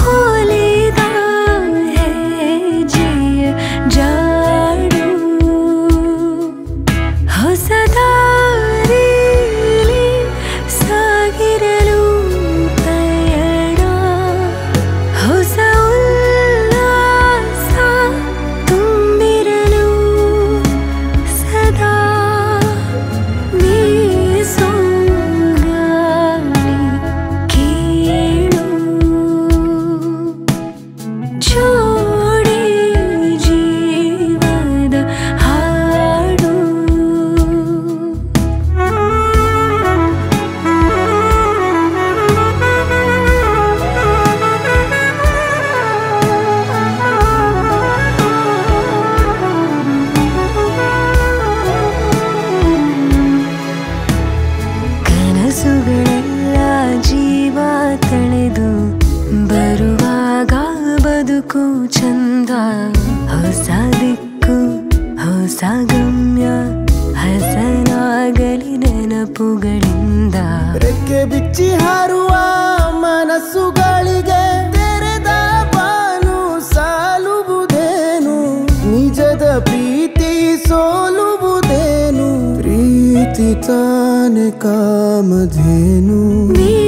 Oh. ತಳೆದು ಬರುವಾಗ ಬದುಕು ಚಂದ. ಹೊಸ ದಿಕ್ಕು ಹೊಸ ಗಮ್ಯ ಹಸನಾಗಲಿ ನೆನಪುಗಳಿಂದ. ರೆಕ್ಕೆ ಬಿಚ್ಚಿ ಹಾರುವ ಮನಸ್ಸುಗಳಿಗೆ ತೆರೆದ ಬಾನು ಸಾಲುವುದೇನು? ನಿಜದ ಪ್ರೀತಿ ಸೋಲುವುದೇನು? ಪ್ರೀತಿ ತಾನೆ ಕಾಮಧೇನು? ಬೀಸೋ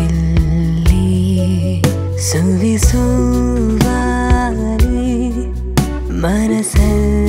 ಸಲ್ಲಿಸುವಾರೆ ಮನಸ್ಸಲ್ಲಿ